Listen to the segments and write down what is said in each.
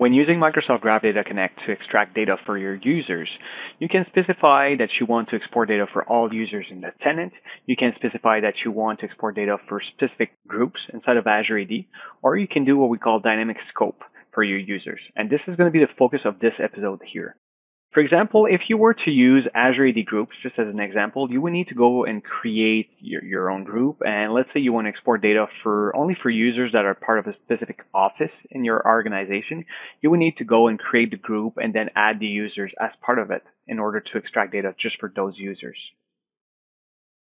When using Microsoft Graph Data Connect to extract data for your users, you can specify that you want to export data for all users in the tenant. You can specify that you want to export data for specific groups inside of Azure AD, or you can do what we call dynamic scope for your users. And this is going to be the focus of this episode here. For example, if you were to use Azure AD Groups, just as an example, you would need to go and create your, your own group. And let's say you want to export data for only for users that are part of a specific office in your organization. You would need to go and create the group and then add the users as part of it in order to extract data just for those users.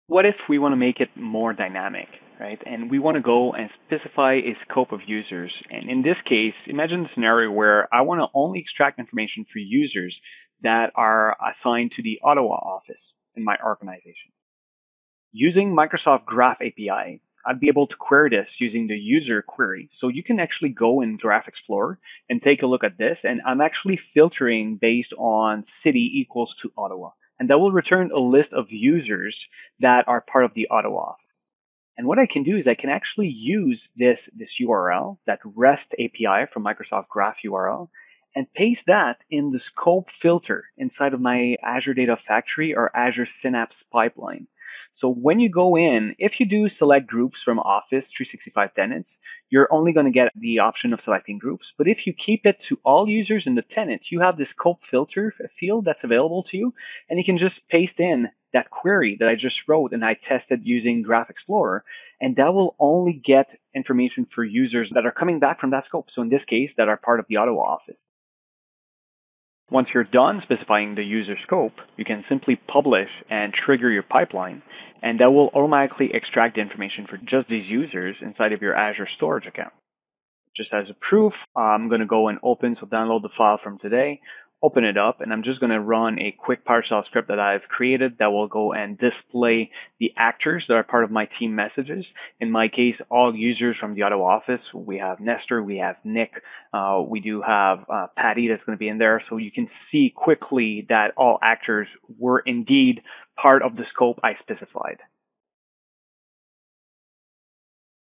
What if we want to make it more dynamic, right? And we want to go and specify a scope of users. And in this case, imagine a scenario where I want to only extract information for users that are assigned to the Ottawa office in my organization. Using Microsoft Graph API, I'd be able to query this using the user query. So you can actually go in Graph Explorer and take a look at this. And I'm actually filtering based on city equals to Ottawa. And that will return a list of users that are part of the Ottawa office. And what I can do is I can actually use this, this URL, that REST API from Microsoft Graph URL, and paste that in the scope filter inside of my Azure Data Factory or Azure Synapse pipeline. So when you go in, if you do select groups from Office 365 tenants, you're only going to get the option of selecting groups. But if you keep it to all users in the tenant, you have this scope filter field that's available to you, and you can just paste in that query that I just wrote and I tested using Graph Explorer, and that will only get information for users that are coming back from that scope. So in this case, that are part of the Ottawa office. Once you're done specifying the user scope, you can simply publish and trigger your pipeline, and that will automatically extract the information for just these users inside of your Azure storage account. Just as a proof, I'm going to go and open, so download the file from today open it up and I'm just going to run a quick PowerShell script that I've created that will go and display the actors that are part of my team messages. In my case, all users from the Ottawa office. We have Nestor, we have Nick, uh, we do have uh, Patty that's going to be in there. So you can see quickly that all actors were indeed part of the scope I specified.